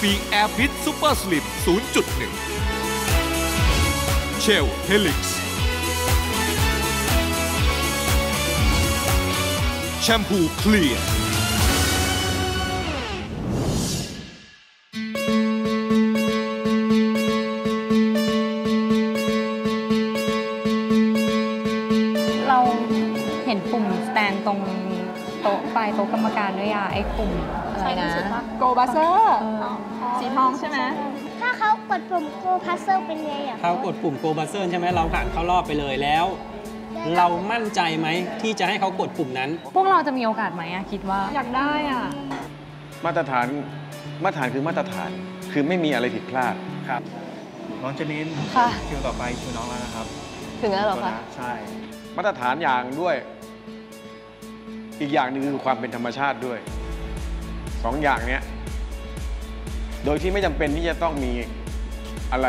ฟีแอร์พิษซูเปอร์สลิป 0.1 เชลเฮลิกซ์แชมพูเคลียร์เราเห็นปุ่มสแตนตรงโต๊ะปลายโต๊ะกรรมการด้วยอะไอ้ปุ่มอะไรนะ Gold Buzzer เออสี ทองใช่ไหมถ้าเขากดปุ่ม Gold Buzzer เป็นไงอะเขากดปุ่ม Gold Buzzer ใช่ไหมเราผ่านเข้ารอบไปเลยแล้ว เรามั่นใจไหมที่จะให้เขากดปุ่มนั้น พวกเราจะมีโอกาสไหมอะคิดว่าอยากได้อะมาตรฐานมาตรฐานคือมาตรฐานคือไม่มีอะไรผิดพลาดครับ น้องเจนินค่ะคิวต่อไปคิวน้องแล้วนะครับ ถึงแล้วเหรอตัวคะนะใช่ มาตรฐานอย่างด้วย อีกอย่างหนึ่งคือความเป็นธรรมชาติด้วยสองอย่างเนี้ย โดยที่ไม่จำเป็นที่จะต้องมีอะไร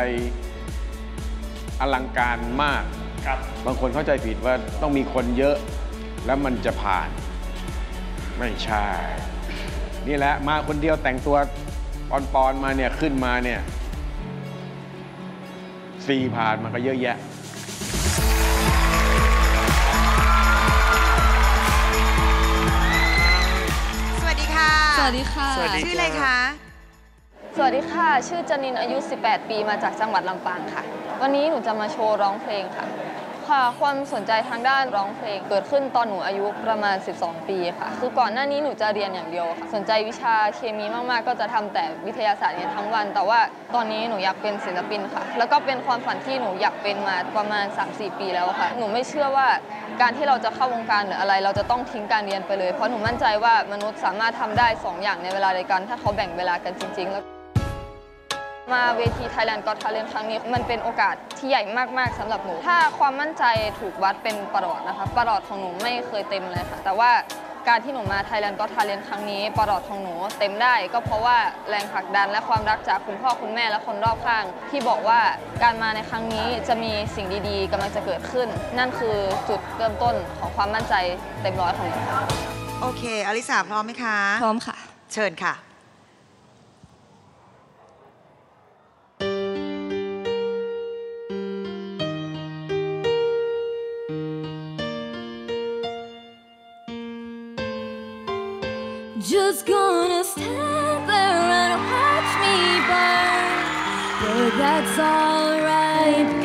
อลังการมาก ครับ บางคนเข้าใจผิดว่าต้องมีคนเยอะ แล้วมันจะผ่าน ไม่ใช่ นี่แหละมาคนเดียวแต่งตัวปอนๆมาเนี่ยขึ้นมาเนี่ยสี่ผ่านมันก็เยอะแยะสวัสดีค่ะ สวัสดีค่ะ สวัสดี ชื่ออะไรคะ สวัสดีค่ะ ชื่อจนินอายุ 18 ปีมาจากจังหวัดลำปางค่ะ วันนี้หนูจะมาโชว์ร้องเพลงค่ะ ค่ะ ความสนใจทางด้านร้องเพลงเกิดขึ้นตอนหนูอายุประมาณ 12 ปีค่ะ คือก่อนหน้านี้หนูจะเรียนอย่างเดียวค่ะ สนใจวิชาเคมีมากๆ ก็จะทำแต่วิทยาศาสตร์เนี่ยทั้งวัน แต่ว่าตอนนี้หนูอยากเป็นศิลปินค่ะ แล้วก็เป็นความฝันที่หนูอยากเป็นมาประมาณ 3-4 ปีแล้วค่ะ หนูไม่เชื่อว่าการที่เราจะเข้าวงการหรืออะไร เราจะต้องทิ้งการเรียนไปเลย เพราะหนูมั่นใจว่ามนุษย์สามารถทำได้สองอย่างในเวลาเดียวกัน ถ้าเขาแบ่งเวลากันจริง ๆ แล้ว มาเวที Thailand Got Talent ครั้งนี้ มันเป็นโอกาสที่ใหญ่มาก ๆสำหรับหนู ถ้าความมั่นใจถูกวัดเป็นประหลอดนะคะประหลอดของหนูไม่เคยเต็มเลยค่ะ แต่ว่าการที่หนูมา Thailand Got Talent ครั้งนี้ประหลอดของหนูเต็มได้ ก็เพราะว่าแรงผลักดันและความรักจากคุณพ่อคุณแม่และคนรอบข้าง ที่บอกว่าการมาในครั้งนี้จะมีสิ่งดีๆกำลังจะเกิดขึ้น นั่นคือจุดเริ่มต้นของความมั่นใจเต็มร้อยของหนูค่ะโอเคอลิสาพร้อมไหมคะ พร้อมค่ะ เชิญค่ะ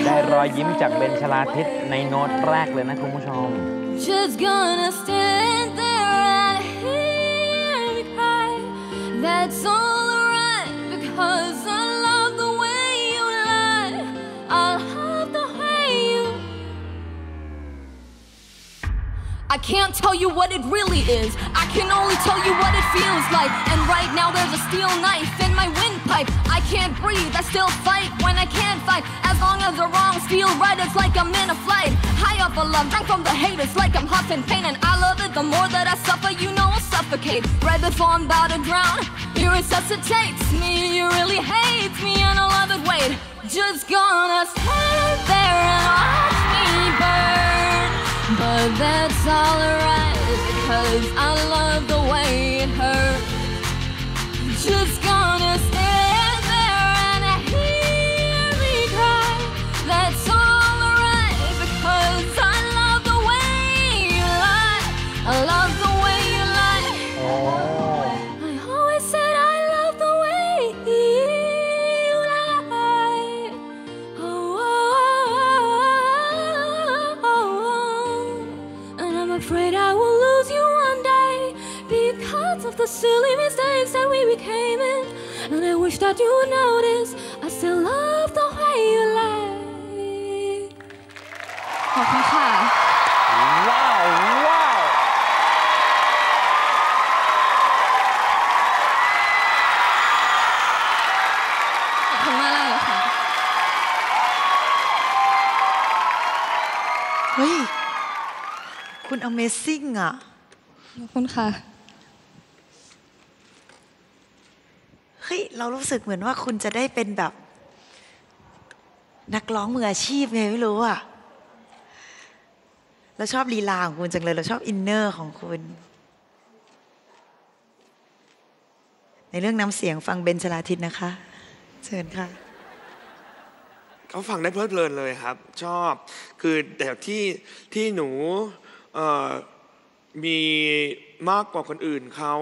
ได้รอยยิ้มจากเบนชลาทิศในโน้ตแรกเลยนะคุณผู้ชม Just gonna stand there and hear me cry. That's alright because I love the way you lie. I love the way you. I can't tell you what it really is. I can only tell you what it feels like. And right now there's a steel knife in my windpipe. I can't breathe, I still fight when I can't fight. As long as the wrongs feel right, it's like I'm in a flight. High up above, drunk from the haters, like I'm huffing pain. And I love it, the more that I suffer, you know I'll suffocate. Right before I'm about to drown, he resuscitates me. He really hates me, and I love it. Wait, just gonna stand there and watch me burn. But that's alright because I love the way it hurts. Just wish that you would notice I still love the way you lie. ขอบคุณค่ะ ว้าว ว้าว ขอบคุณมากเลยค่ะ เฮ้ย คุณ Amazing อะ ขอบคุณค่ะ เฮ้ยเรารู้สึกเหมือนว่าคุณจะได้เป็นแบบ นักร้องมืออาชีพไงไม่รู้อะเราชอบลีลาของคุณจังเลย เราชอบอินเนอร์ของคุณ ในเรื่องน้ำเสียงฟังเบนชลาทิศนะคะ เชิญค่ะเขาฟังได้เพลิดเพลินเลยครับ ชอบคือแต่ที่ที่หนูมีมากกว่าคนอื่นเขา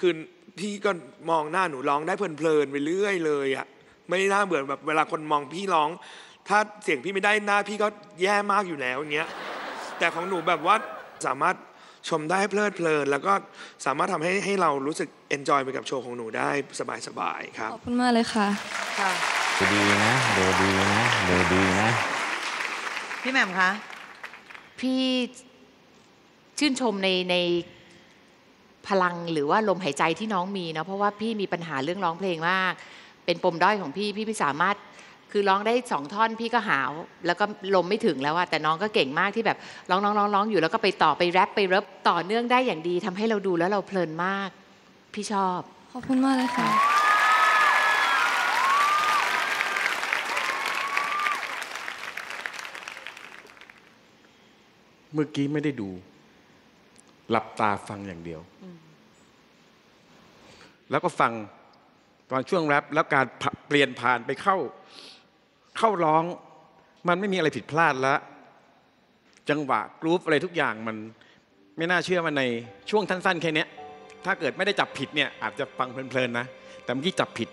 คือ พี่ก็มองหน้าหนูร้องได้เพลินๆไปเรื่อยเลยอะไม่น่าเบื่อแบบเวลาคนมองพี่ร้อง ถ้าเสียงพี่ไม่ได้หน้าพี่ก็แย่มากอยู่แล้วอย่างเงี้ยแต่ของหนูแบบว่าสามารถชมได้เพลิดเพลิน แล้วก็สามารถทำให้ให้เรารู้สึกเอนจอยไปกับโชว์ของหนูได้สบายๆครับขอบคุณมากเลยค่ะดูดีนะดูดีนะดูดีนะ พี่แหม่มคะพี่ชื่นชมในใน พลังหรือว่าลมหายใจที่น้องมีเนาะเพราะว่าพี่มีปัญหาเรื่องร้องเพลงมาก เป็นปมด้อยของพี่พี่ไม่สามารถคือร้องได้สองท่อนพี่ก็หาว แล้วก็ลมไม่ถึงแล้วอะแต่น้องก็เก่งมากที่แบบร้องร้องร้องร้องอยู่แล้วก็ไปต่อไปแรปไปเรปต่อเนื่องได้อย่างดีทำให้เราดูแล้วเราเพลินมาก พี่ชอบ ขอบคุณมากเลยค่ะ เมื่อกี้ไม่ได้ดู หลับตาฟังอย่างเดียว แล้วก็ฟังตอนช่วงแรปแล้วการผเปลี่ยนผ่านไปเข้า เข้าร้อง มันไม่มีอะไรผิดพลาดแล้ว จังหวะกรุ๊ปอะไรทุกอย่างมันไม่น่าเชื่อมันในช่วงสั้นๆแค่เนี้ยถ้าเกิดไม่ได้จับผิดเนี่ย อาจจะฟังเพลินๆนะ แต่เมื่อกี้จับผิด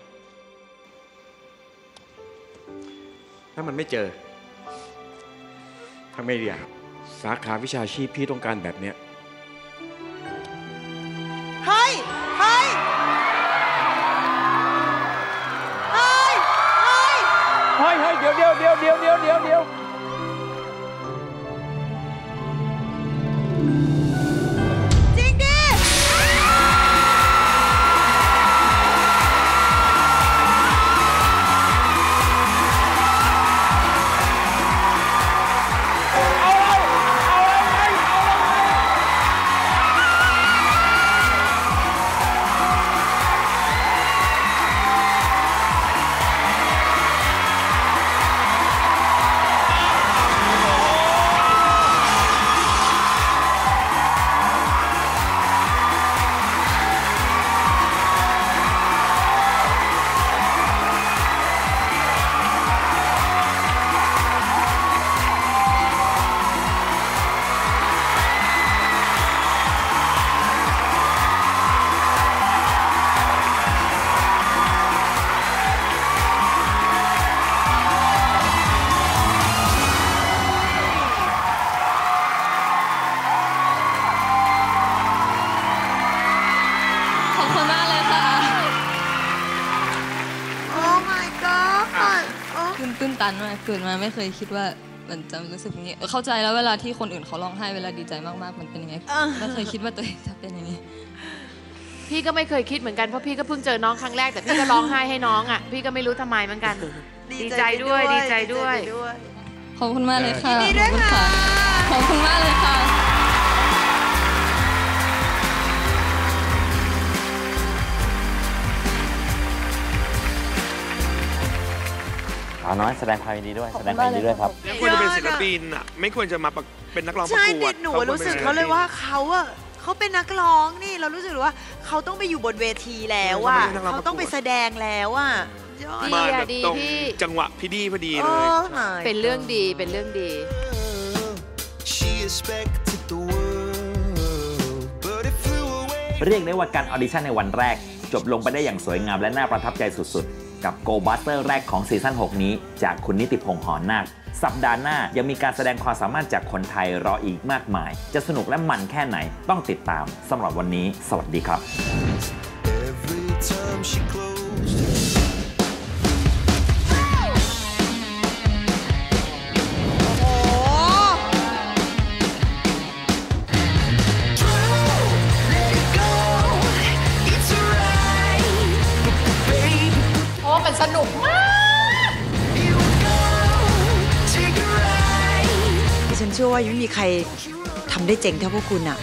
ถ้ามันไม่เจอทำไม่ดีอะสาขาวิชาชีพพี่ต้องการแบบเนี้ย ฮ้ยเดี๋ย ตื่นตื้นตันมากเกิดมาไม่เคยคิดว่ามันจะรู้สึกอย่างนี้เออเข้าใจแล้วเวลาที่คนอื่นเขาร้องไห้เวลาดีใจมากๆมันเป็นยังไงเออไม่เคยคิดว่าตัวเองจะเป็นอย่างนี้ พี่ก็ไม่เคยคิดเหมือนกันเพราะพี่ก็เพิ่งเจอน้องครั้งแรกแต่พี่ก็ร้องไห้ให้น้องอะพี่ก็ไม่รู้ทำไมเหมือนกัน ดีใจด้วยดีใจด้วยขอบคุณมากเลยค่ะยินดีด้วยค่ะขอบคุณมากเลยค่ะาวน้อยแสดงความยินดีด้วยแสดงความยินดีด้วยครับ ไม่ควรจะเป็นศิลปินอะไม่ควรจะมาประเป็นนักร้องประใช่กวเด็ดกหนูควรู้สึกเขาเลยว่าเขาอะเขาเป็นนักร้องนี่เรารู้สึกว่าเขาต้องไปอยู่บนเวทีแล้วอะเขาไม่ใช่นักร้องประกวดเขาต้องไปแสดงแล้วอะยอดมาแบบดีตรงพี่ จังหวะพี่ดีพอดีเอเลย อหน่อยเป็นเรื่องดีเป็นเรื่องดี She expected the world, but it flew away. เรียกได้ว่าการออดิชั่นในวันแรก จบลงไปได้อย่างสวยงามและน่าประทับใจสุดๆ กับโกบัสเตอร์แรกของซีซั่น6 นี้ จากคุณนิติพงษ์หอนาคสัปดาห์หน้ายังมีการแสดงความสามารถจากคนไทยรออีกมากมาย จะสนุกและมันแค่ไหนต้องติดตามสำหรับวันนี้ สวัสดีครับ สนุกมากดิฉันเชื่อว่ายังไม่มีใครทำได้เจ๋งเท่าพวกคุณอะ